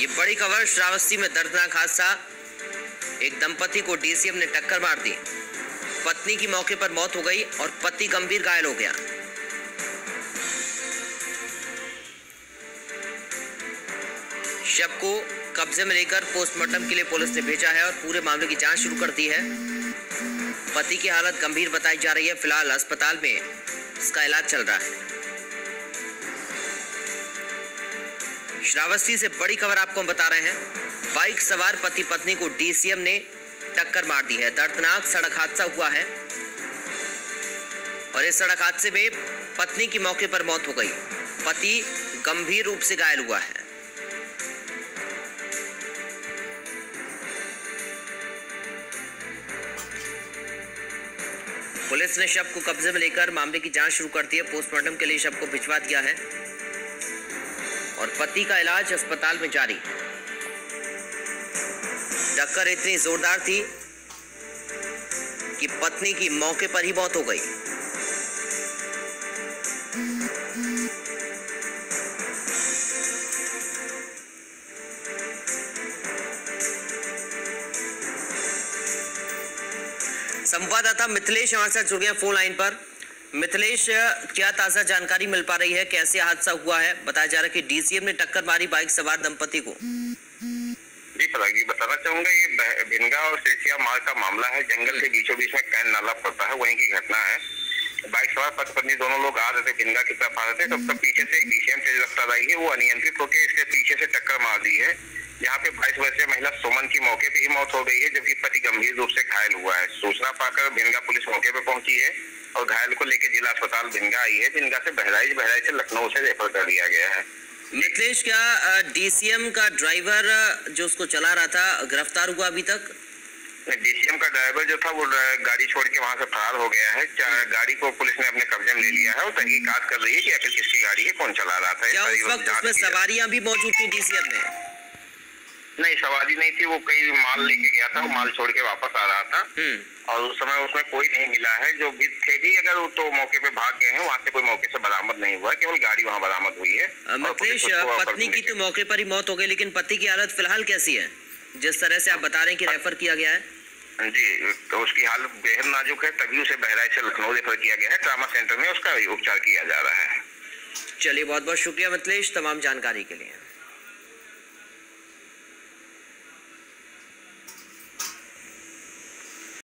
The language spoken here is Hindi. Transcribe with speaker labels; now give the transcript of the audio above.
Speaker 1: ये बड़ी खबर, श्रावस्ती में दर्दनाक हादसा। एक दंपति को डीसीएम ने टक्कर मार दी। पत्नी की मौके पर मौत हो गई और पति गंभीर घायल हो गया। शव को कब्जे में लेकर पोस्टमार्टम के लिए पुलिस ने भेजा है और पूरे मामले की जाँच शुरू कर दी है। पति की हालत गंभीर बताई जा रही है। फ़िलहाल अस्पताल में इसका इलाज चल रहा है। श्रावस्ती से बड़ी खबर आपको हम बता रहे हैं। बाइक सवार पति पत्नी को डीसीएम ने टक्कर मार दी है। दर्दनाक सड़क हादसा हुआ है। और इस सड़क हादसे में पत्नी की मौके पर मौत हो गई। पति गंभीर रूप से घायल हुआ है। पुलिस ने शव को कब्जे में लेकर मामले की जाँच शुरू कर दी है। पोस्टमार्टम के लिए शव को भिजवा दिया है। और पति का इलाज अस्पताल में जारी। टक्कर इतनी जोरदार थी कि पत्नी की मौके पर ही मौत हो गई। संवाददाता मिथिलेश हमारे साथ जुड़ गए फ़ोन लाइन पर। मिथिलेश, क्या ताज़ा जानकारी मिल पा रही है? कैसे हादसा हुआ है? बताया जा रहा है कि डीसीएम ने टक्कर मारी बाइक सवार दंपति को।
Speaker 2: जी परागी बताना चाहूँगा, ये भिनगा और सिरसिया मार्ग का मामला है। जंगल के बीचों बीच में कैन नाला पड़ता है, वहीं की घटना है। बाइक सवार पति पत्नी दोनों लोग आ रहे थे भिनगा की तरफ़ आ रहे थे तब तक पीछे से एक बीसीएम तेज रफ्तार आई है, वो अनियंत्रित होकर इसके पीछे से टक्कर मार दी है। यहाँ पे बाईस वर्षीय महिला सुमन की मौके पे ही मौत हो गई है, जबकि पति गंभीर रूप से घायल हुआ है। सूचना पाकर भिनगा पुलिस मौके पे पहुँची है। और घायल को लेकर जिला अस्पताल भिनगा आई है। भिनगा से बहराइच बहराइच से लखनऊ से रेफर कर दिया गया है।
Speaker 1: मिथिलेश क्या डीसीएम का ड्राइवर जो उसको चला रहा था गिरफ़्तार हुआ अभी तक?
Speaker 2: डीसीएम का ड्राइवर जो था वो गाड़ी छोड़ के वहाँ से फरार हो गया है। गाड़ी को पुलिस ने अपने कब्जे में ले लिया है और तहकीकात कर रही है कि आखिर किसकी गाड़ी है कौन चला रहा था।
Speaker 1: क्या उस वक्त उसमें सवारियाँ भी मौजूद थी डीसीएम में?
Speaker 2: नहीं सवारी नहीं थी वो कई माल लेके गया था वो माल छोड़ के वापस आ रहा था।
Speaker 1: हम्म।
Speaker 2: और उस समय उसमें कोई नहीं मिला है जो भी थे भी अगर वो तो मौके पे भाग गए हैं वहाँ से कोई मौके से बरामद नहीं हुआ है, केवल गाड़ी वहाँ बरामद हुई है। पुलिस उसको
Speaker 1: पत्नी की तो मौके पर ही मौत हो गई लेकिन पति की हालत फ़िलहाल कैसी है? जिस तरह से आप बता रहे हैं कि रेफर किया गया है।
Speaker 2: जी तो उसकी हालत बेहद नाजुक है तभी उसे बहराइच से लखनऊ रेफर किया गया है ट्रामा सेंटर में उसका उपचार किया जा रहा है।
Speaker 1: चलिए बहुत बहुत शुक्रिया मिथिलेश तमाम जानकारी के लिए।